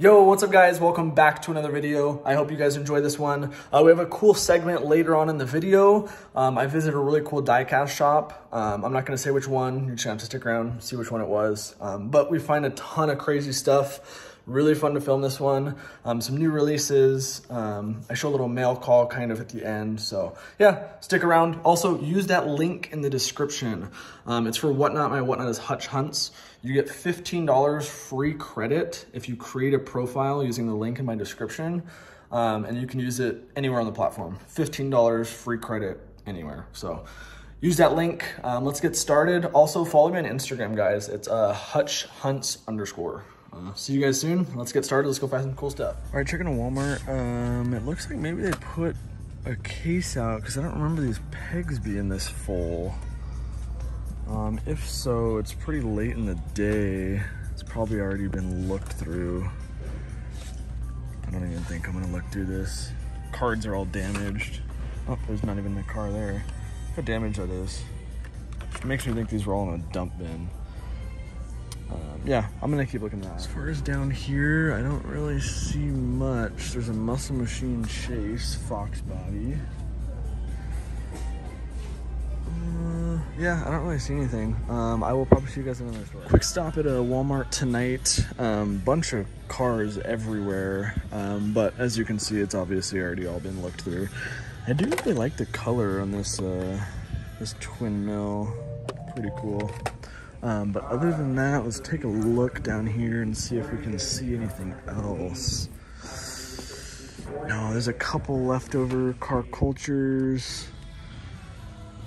Yo, what's up guys? Welcome back to another video. I hope you guys enjoy this one. Uh, we have a cool segment later on in the video. Um, I visited a really cool diecast shop. Um, I'm not gonna say which one, you're just gonna have to stick around, see which one it was. Um, but we find a ton of crazy stuff. Really fun to film this one. Um, some new releases. Um, I show a little mail call kind of at the end. So yeah, stick around. Also use that link in the description. Um, it's for Whatnot. My Whatnot is Hutch Hunts. You get $15 free credit if you create a profile using the link in my description. Um, and you can use it anywhere on the platform. $15 free credit anywhere. So use that link. Um, let's get started. Also follow me on Instagram, guys. It's uh, Hutch Hunts underscore. Uh, see you guys soon. Let's get started. Let's go find some cool stuff. All right, checking a Walmart. Um, it looks like maybe they put a case out because I don't remember these pegs being this full. Um, if so, it's pretty late in the day. It's probably already been looked through. I don't even think I'm gonna look through this. Cards are all damaged. Oh, there's not even a car there. Look how damaged that is. It makes me think these were all in a dump bin. Um, yeah, I'm gonna keep looking at that. As far as down here, I don't really see much. There's a muscle machine chase, Fox body. Uh, yeah, I don't really see anything. Um, I will probably see you guys in another store. Quick stop at a Walmart tonight. Um, bunch of cars everywhere, um, but as you can see, it's obviously already all been looked through. I do really like the color on this uh, this twin mill. Pretty cool. Um, but other than that, let's take a look down here and see if we can see anything else. No, there's a couple leftover car cultures.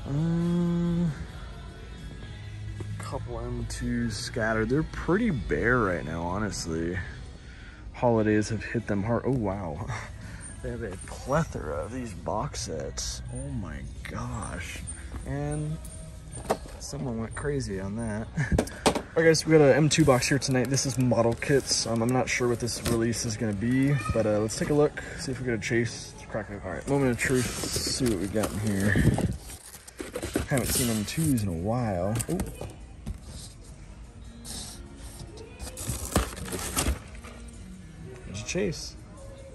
Um, couple M2s scattered. They're pretty bare right now, honestly. Holidays have hit them hard. Oh, wow. They have a plethora of these box sets. Oh my gosh. And someone went crazy on that. All right guys, we got an M2 box here tonight. This is model kits. Um, I'm not sure what this release is gonna be, but uh, let's take a look, see if we get a chase. Crack it. All right, moment of truth, let's see what we got in here. Haven't seen M2s in a while. Ooh. There's a chase.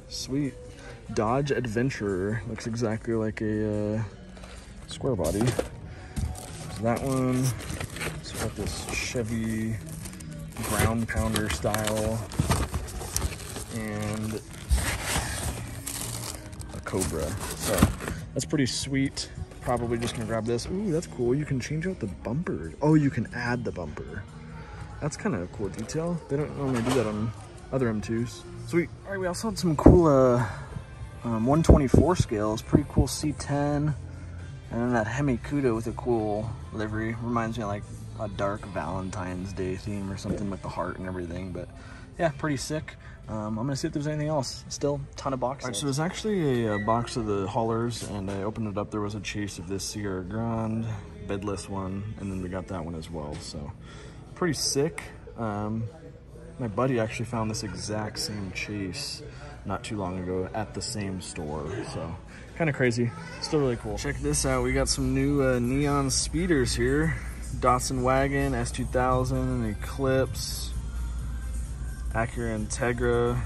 Sweet. Dodge Adventurer. Looks exactly like a uh, square body. That one. It's got this Chevy ground pounder style. And a Cobra. So that's pretty sweet. Probably just gonna grab this. Ooh, that's cool. You can change out the bumper. Oh, you can add the bumper. That's kind of a cool detail. They don't normally do that on other M2s. Sweet. All right, we also had some cool uh, um, 124 scales. Pretty cool C10. And then that Hemi Cuda with a cool livery. Reminds me of like a dark Valentine's Day theme or something with the heart and everything. But yeah, pretty sick. Um, I'm gonna see if there's anything else. Still, ton of boxes. All right, so there's actually a, a, box of the haulers and I opened it up. There was a chase of this Sierra Grande, bedless one, and then we got that one as well. So pretty sick. Um, my buddy actually found this exact same chase not too long ago at the same store. So kind of crazy, still really cool. Check this out. We got some new uh, neon speeders here. Datsun Wagon, S2000, Eclipse, Acura Integra.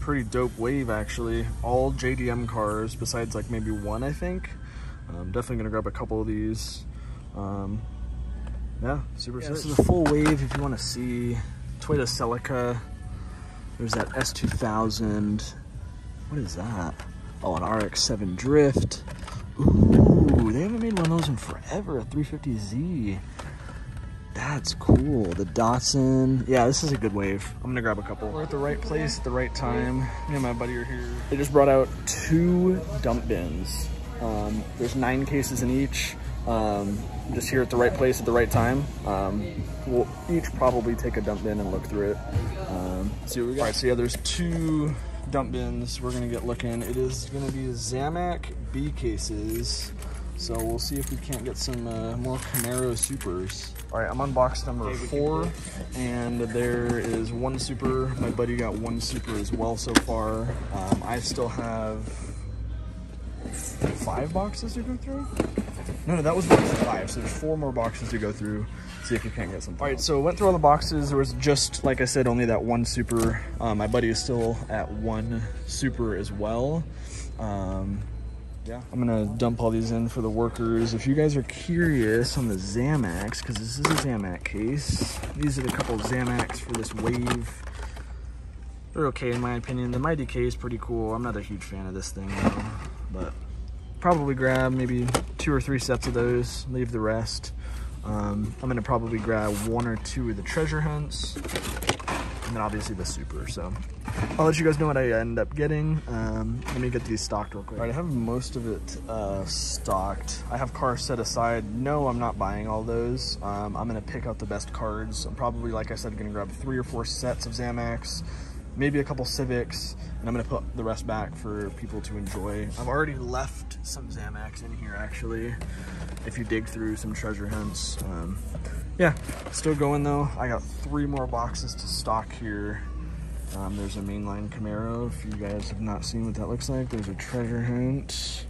Pretty dope wave actually. All JDM cars besides like maybe one I think. I'm definitely gonna grab a couple of these. Um, yeah, super yeah, This is a full wave if you wanna see. Toyota Celica. There's that S2000. What is that? Oh, an RX-7 Drift. Ooh, they haven't made one of those in forever, a 350Z. That's cool. The Datsun. Yeah, this is a good wave. I'm gonna grab a couple. We're at the right place at the right time. Me and my buddy are here. They just brought out two dump bins. Um, there's nine cases in each. Um, just here at the right place at the right time. Um, we'll each probably take a dump bin and look through it. Um, see what we got. All right, so yeah, there's two dump bins. We're gonna get looking. It is gonna be Zamac B cases. So we'll see if we can't get some uh, more Camaro Supers. All right, I'm on box number four, and there is one Super. My buddy got one Super as well so far. Um, I still have five boxes to go through. No, no, that was box five. So there's four more boxes to go through. See if you can't get some. All right, so went through all the boxes. There was just, like I said, only that one super. Um, my buddy is still at one super as well. Um, yeah, I'm gonna dump all these in for the workers. If you guys are curious on the Zamacs, because this is a Zamacs case, these are the couple Zamacs for this wave. They're okay in my opinion. The Mighty K is pretty cool. I'm not a huge fan of this thing though, but probably grab maybe two or three sets of those, leave the rest. Um, I'm gonna probably grab one or two of the treasure hunts, and then obviously the super. So I'll let you guys know what I end up getting. Um, let me get these stocked real quick. All right, I have most of it uh, stocked. I have cars set aside. No, I'm not buying all those. Um, I'm gonna pick out the best cards. I'm probably, like I said, gonna grab three or four sets of Zamacs, maybe a couple Civics, and I'm gonna put the rest back for people to enjoy. I've already left some Zamacs in here actually, if you dig through some treasure hunts. Um, yeah, still going though. I got three more boxes to stock here. Um, there's a mainline Camaro. If you guys have not seen what that looks like, there's a treasure hunt.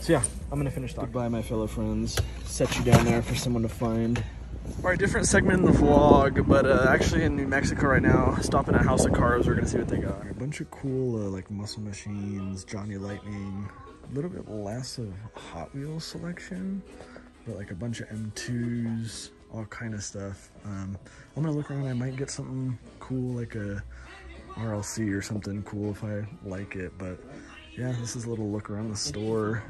So yeah, I'm gonna finish talking. Goodbye, my fellow friends. Set you down there for someone to find. All right, different segment in the vlog, but uh, actually in New Mexico right now, stopping at House of Cars. We're gonna see what they got. A bunch of cool uh, like muscle machines, Johnny Lightning, a little bit less of Hot Wheels selection, but like a bunch of M2s, all kind of stuff. Um, I'm gonna look around. I might get something cool like a RLC or something cool if I like it. But yeah, this is a little look around the store.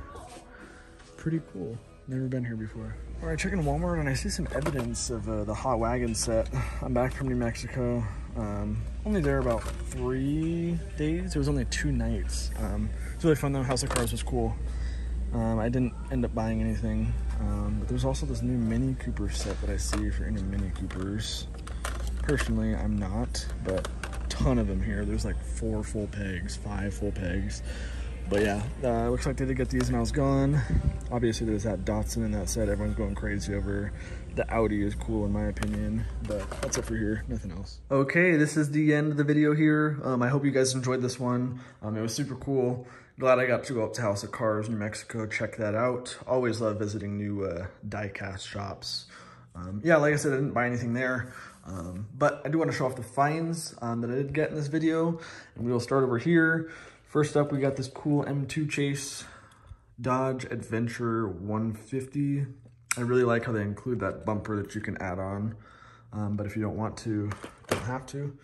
Pretty cool. Never been here before. All right, checking Walmart and I see some evidence of uh, the hot wagon set. I'm back from New Mexico. Um, only there about three days. It was only two nights. Um, it's really fun though. House of Cars was cool. Um, I didn't end up buying anything. Um, but there's also this new Mini Cooper set that I see for any Mini Coopers. Personally, I'm not, but ton of them here. There's like four full pegs, five full pegs. But yeah, uh, looks like they did get these when I was gone. Obviously, there's that Datsun in that set. Everyone's going crazy over. The Audi is cool in my opinion, but that's it for here. Nothing else. Okay, this is the end of the video here. Um, I hope you guys enjoyed this one. Um, it was super cool. Glad I got to go up to House of Cars, New Mexico, check that out. Always love visiting new uh, diecast shops. Um, yeah, like I said, I didn't buy anything there. Um, but I do want to show off the finds um, that I did get in this video. And we will start over here. First up, we got this cool M2 Chase Dodge Adventurer 150. I really like how they include that bumper that you can add on. Um, but if you don't want to, don't have to.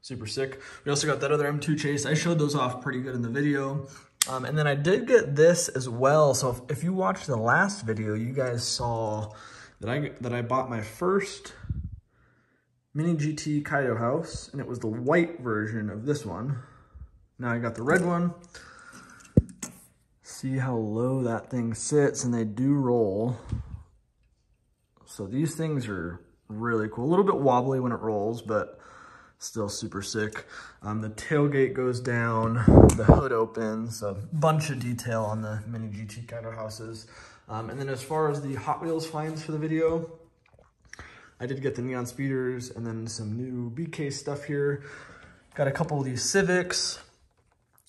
Super sick. We also got that other M2 Chase. I showed those off pretty good in the video. Um, and then I did get this as well. So if, if you watched the last video, you guys saw that I, that I bought my first Mini GT Kaido House, and it was the white version of this one. Now I got the red one. See how low that thing sits, and they do roll. So these things are really cool. A little bit wobbly when it rolls, but still super sick. Um, the tailgate goes down, the hood opens, a bunch of detail on the Mini GT Kaido Houses. Um, and then as far as the Hot Wheels finds for the video, I did get the neon speeders and then some new BK stuff here. Got a couple of these Civics.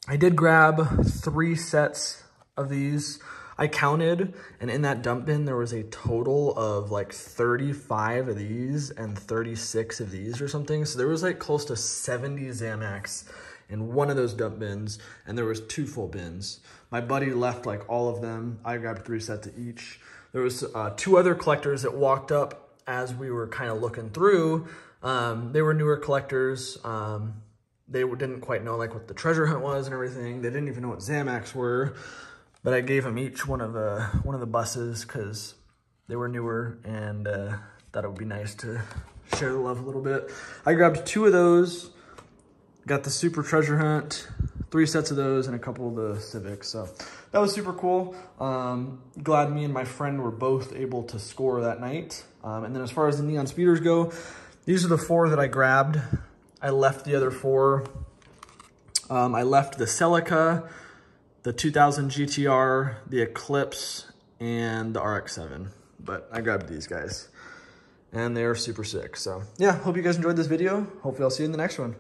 I did grab three sets of these. I counted, and in that dump bin, there was a total of like 35 of these and 36 of these or something. So there was like close to 70 Zamacs in one of those dump bins, and there was two full bins. My buddy left like all of them. I grabbed three sets of each. There was uh, two other collectors that walked up as we were kind of looking through. Um, they were newer collectors. Um, they didn't quite know like what the treasure hunt was and everything. They didn't even know what Zamacs were. But I gave them each one of the one of the buses because they were newer and uh, thought it would be nice to share the love a little bit. I grabbed two of those, got the Super Treasure Hunt, three sets of those, and a couple of the Civics. So that was super cool. Um, glad me and my friend were both able to score that night. Um, and then as far as the Neon Speeders go, these are the four that I grabbed. I left the other four. Um, I left the Celica, the 2000 GTR, the Eclipse, and the RX-7. But I grabbed these guys. And they are super sick. So yeah, hope you guys enjoyed this video. Hopefully I'll see you in the next one.